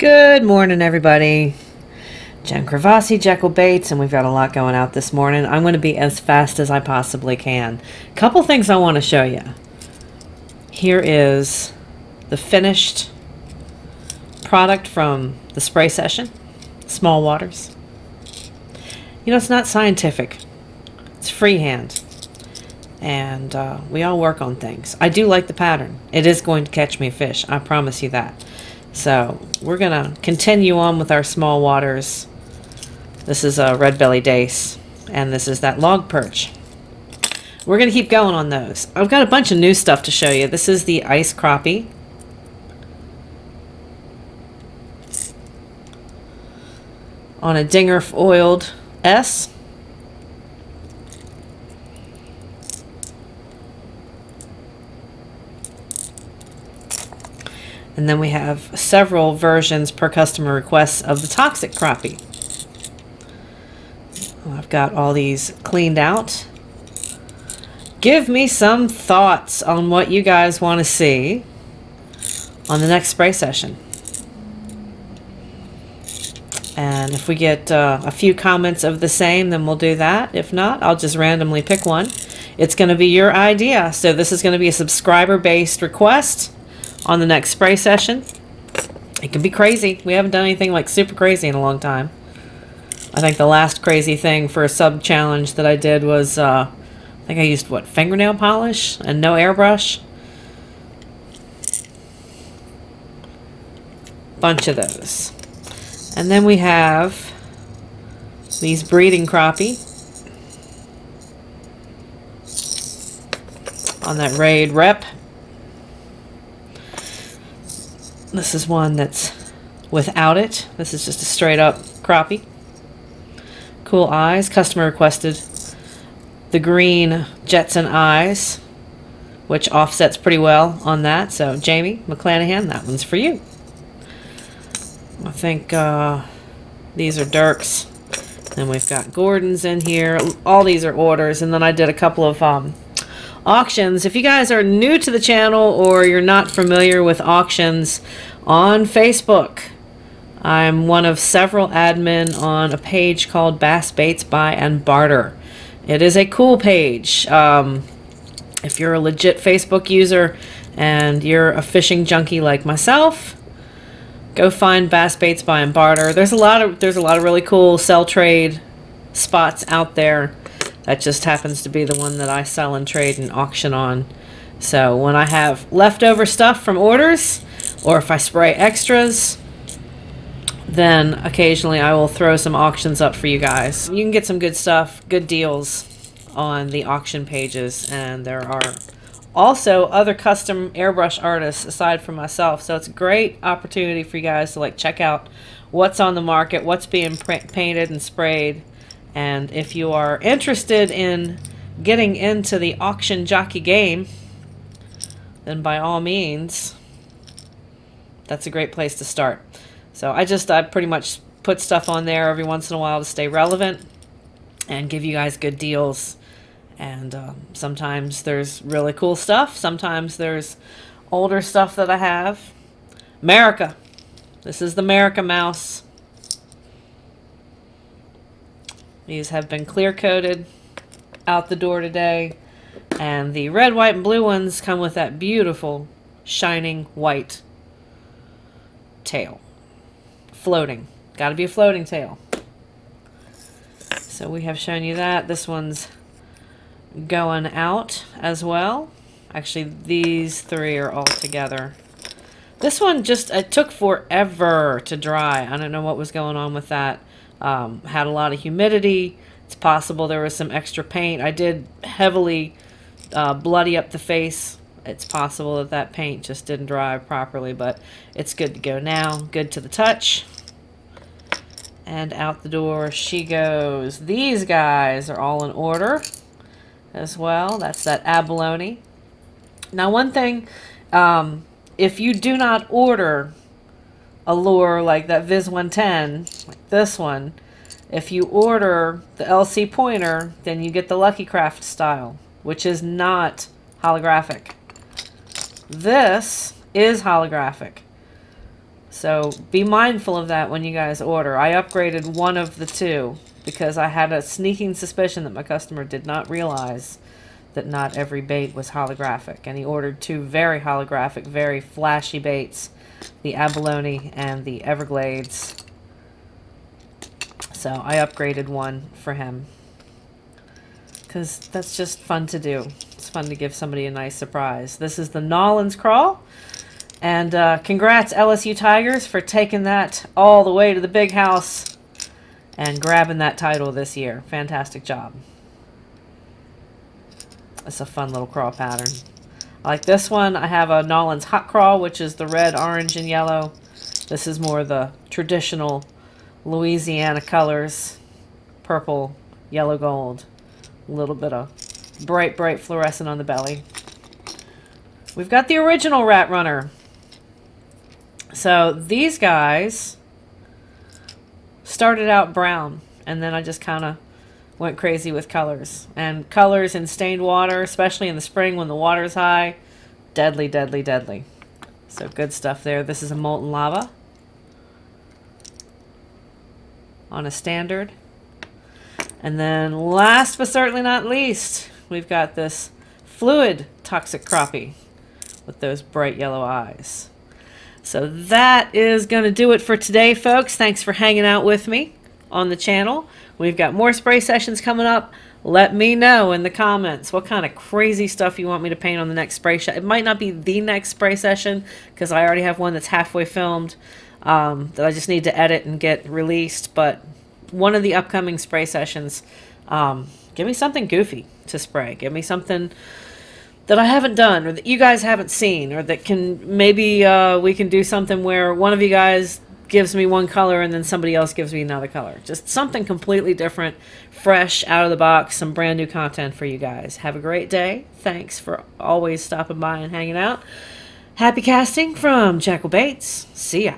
Good morning, everybody. Jen Kravassi, Jekyll Baits, and we've got a lot going out this morning. I'm going to be as fast as I possibly can. Couple things I want to show you. Here is the finished product from the spray session, Small Waters. You know, it's not scientific. It's freehand. And uh, we all work on things. I do like the pattern. It is going to catch me a fish. I promise you that. So we're going to continue on with our small waters. This is a red belly dace, and this is that log perch. We're going to keep going on those. I've got a bunch of new stuff to show you. This is the ice crappie. On a dinger oiled S. And then we have several versions per customer request of the toxic crappie. I've got all these cleaned out. Give me some thoughts on what you guys want to see on the next spray session. And if we get uh, a few comments of the same, then we'll do that. If not, I'll just randomly pick one. It's going to be your idea. So this is going to be a subscriber-based request on the next spray session. It can be crazy. We haven't done anything like super crazy in a long time. I think the last crazy thing for a sub challenge that I did was, uh, I think I used, what, fingernail polish and no airbrush? Bunch of those. And then we have these breeding crappie on that Raid Rep This is one that's without it. This is just a straight up crappie. Cool eyes. Customer requested the green Jettson eyes, which offsets pretty well on that. So Jamie McClanahan, that one's for you. I think uh, these are Dirks. Then we've got Gordon's in here. All these are orders. And then I did a couple of um, auctions. If you guys are new to the channel or you're not familiar with auctions on Facebook, I'm one of several admin on a page called Bass Baits Buy and Barter. It is a cool page. Um, if you're a legit Facebook user and you're a fishing junkie like myself, go find Bass Baits Buy and Barter. There's a lot of there's a lot of really cool sell trade spots out there that just happens to be the one that I sell and trade and auction on. So when I have leftover stuff from orders, or if I spray extras, then occasionally I will throw some auctions up for you guys. You can get some good stuff, good deals on the auction pages, and there are also other custom airbrush artists aside from myself. So it's a great opportunity for you guys to like check out what's on the market, what's being painted and sprayed, and if you are interested in getting into the auction jockey game, then by all means, that's a great place to start. So I just I pretty much put stuff on there every once in a while to stay relevant and give you guys good deals. And um, sometimes there's really cool stuff. Sometimes there's older stuff that I have. America. This is the America mouse. These have been clear coated out the door today. And the red, white, and blue ones come with that beautiful shining white tail. Floating. Got to be a floating tail. So we have shown you that. This one's going out as well. Actually, these three are all together. This one just, it took forever to dry. I don't know what was going on with that. Um, had a lot of humidity. It's possible there was some extra paint. I did heavily uh, bloody up the face. It's possible that that paint just didn't dry properly, but it's good to go now. Good to the touch. And out the door she goes. These guys are all in order as well. That's that abalone. Now, one thing, um, if you do not order a lure like that Viz 110, like this one, if you order the LC pointer, then you get the Lucky Craft style, which is not holographic. This is holographic. So be mindful of that when you guys order. I upgraded one of the two because I had a sneaking suspicion that my customer did not realize that not every bait was holographic. And he ordered two very holographic, very flashy baits, the abalone and the Everglades. So I upgraded one for him because that's just fun to do. It's fun to give somebody a nice surprise. This is the Nollins Crawl. And uh, congrats, LSU Tigers, for taking that all the way to the big house and grabbing that title this year. Fantastic job. It's a fun little crawl pattern. I like this one. I have a Nollins Hot Crawl, which is the red, orange, and yellow. This is more the traditional Louisiana colors. Purple, yellow, gold. A little bit of bright, bright fluorescent on the belly. We've got the original Rat Runner. So these guys started out brown, and then I just kind of went crazy with colors. And colors in stained water, especially in the spring when the water's high, deadly, deadly, deadly. So good stuff there. This is a molten lava on a standard. And then last but certainly not least, we've got this fluid toxic crappie with those bright yellow eyes. So that is going to do it for today, folks. Thanks for hanging out with me on the channel. We've got more spray sessions coming up. Let me know in the comments what kind of crazy stuff you want me to paint on the next spray session. It might not be the next spray session because I already have one that's halfway filmed um, that I just need to edit and get released. But one of the upcoming spray sessions, um, give me something goofy to spray. Give me something that I haven't done or that you guys haven't seen or that can maybe uh, we can do something where one of you guys gives me one color and then somebody else gives me another color. Just something completely different, fresh, out of the box, some brand new content for you guys. Have a great day. Thanks for always stopping by and hanging out. Happy casting from Jekyll Baits. See ya.